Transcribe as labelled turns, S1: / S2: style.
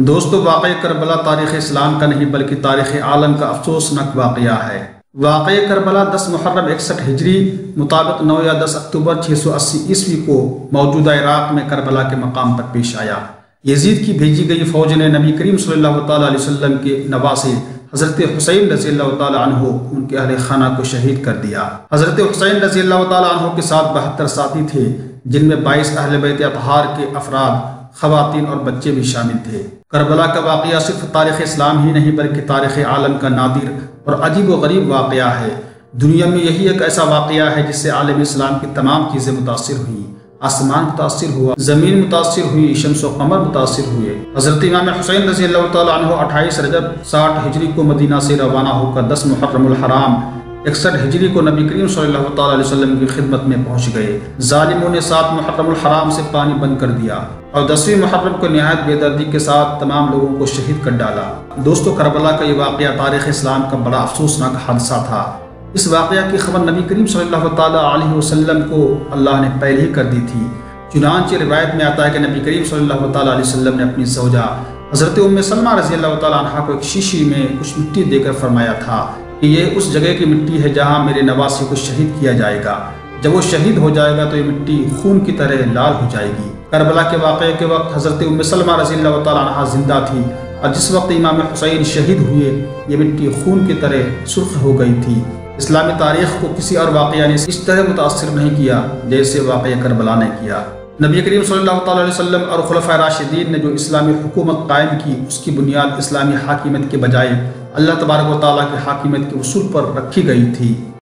S1: दोस्तों, वाक़ करबला तारीख़ इस्लाम का नहीं, बल्कि तारीख़ आलम का अफसोसनाक वाक़ है। वाक़ करबला दस मुहर्रम इकसठ हिजरी मुताबिक नौ या दस अक्टूबर छः सौ अस्सी ईस्वी को मौजूदा इराक़ में करबला के मकाम पर पेश आया। यजीद की भेजी गई फ़ौज ने नबी करीम सल्लल्लाहु अलैहि वसल्लम के नवासे हज़रत हुसैन रज़ी तु उनके अहल खाना को शहीद कर दिया। हज़रत हुसैन रज़ी तु के साथ बहत्तर साथी थे, जिनमें बाईस अहल बैत अतहार के अफराद खातन और बच्चे भी शामिल थे। करबला का वाक़ सिर्फ़ तारीख़ इस्लाम ही नहीं, बल्कि तारीख़ आलम का नादिर और अजीब व गरीब वाक़ है। दुनिया में यही एक ऐसा वाक़ है जिससे आलम इस्लाम की तमाम चीज़ें मुतासर हुई। आसमान मुतासर हुआ, ज़मीन मुतासर हुई, शमस कमर मुतासर हुए। हज़रत इमाम हुसैन रज़ी अल्लाह अट्ठाईस रजब साठ हिजरी को मदीना से रवाना होकर दस मुहर्रम हराम इकसठ हिजरी को नबी करीम सल्लल्लाहु अलैहि वसल्लम की खिदमत में पहुँच गए। जालिमों ने सात मुहर्रम हराम से पानी बंद कर दिया और दसवीं मुहर्रम को नहायत बेदर्दी के साथ तमाम लोगों को शहीद कर डाला। दोस्तों, करबला का ये वाक़ तारीख़ इस्लाम का बड़ा अफसोसनाक हादसा था। इस वाक़ की खबर नबी करीम सल्लल्लाहु अलैहि वसल्लम को अल्लाह ने पहले ही कर दी थी। चुनानचे रिवायत में आता है कि नबी करीम सल्लल्लाहु अलैहि वसल्लम ने अपनी सौजा हज़रत उम्म सलमा रज़ी अल्लाह तहा को एक शीशी में कुछ मिट्टी देकर फरमाया था। कि ये उस जगह की मिट्टी है जहाँ मेरे नवासी को शहीद किया जाएगा। जब वो शहीद हो जाएगा तो ये मिट्टी खून की तरह लाल हो जाएगी। करबला के वाक़े के वक्त हज़रत उम्सलमा रज़ी तहा ज़िंदा थी और जिस वक्त इमाम हुसैन शहीद हुए, ये मिट्टी खून की तरह सुर्ख हो गई थी। इस्लामी तारीख को किसी और वाक़ ने इस तरह मुतासर नहीं किया, जैसे वाक़ करबला ने किया। नबी करीम सल्लल्लाहु और खुलफा राशिदीन ने जो इस्लामी हुकूमत कायम की, उसकी बुनियाद इस्लामी हाकिमत के बजाय अल्लाह तबारक वाली की हाकिमियत के उसूल पर रखी गई थी।